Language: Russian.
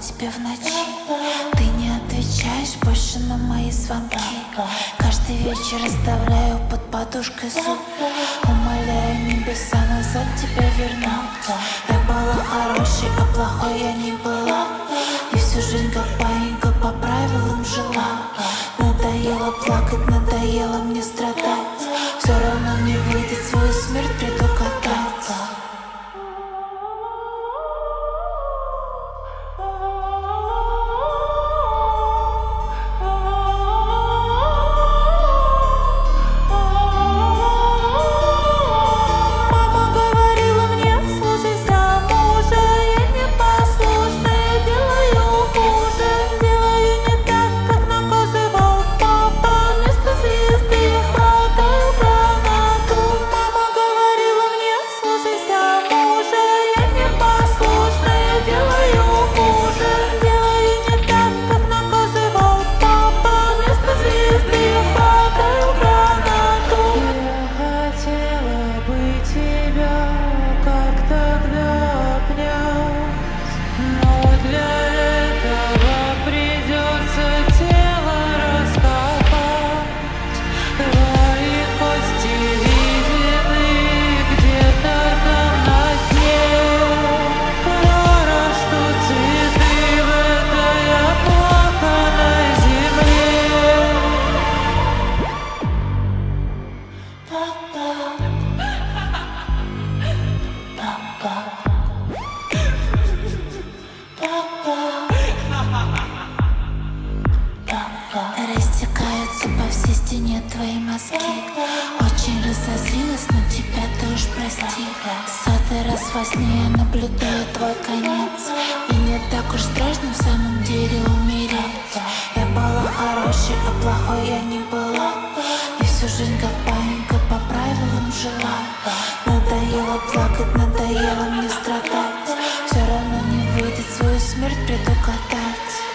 Тебе в ночи. Ты не отвечаешь больше на мои звонки. Каждый вечер оставляю под подушкой зуб Умоляю небеса назад тебя вернуть. Я была хорошей, а плохой я не была Надоело плакать, надоело мне страдать. Все равно не выйдет свою смерть предугадать Всей стене твои мозги Очень разозлилась на тебя, ты уж прости. Сотый раз во сне я наблюдаю твой конец. И не так уж страшно в самом деле умереть. Я была хорошей, а плохой я не была. И всю жизнь как паинька по правилам жила. Надоело плакать, надоело мне страдать. Все равно не выйдет свою смерть предугадать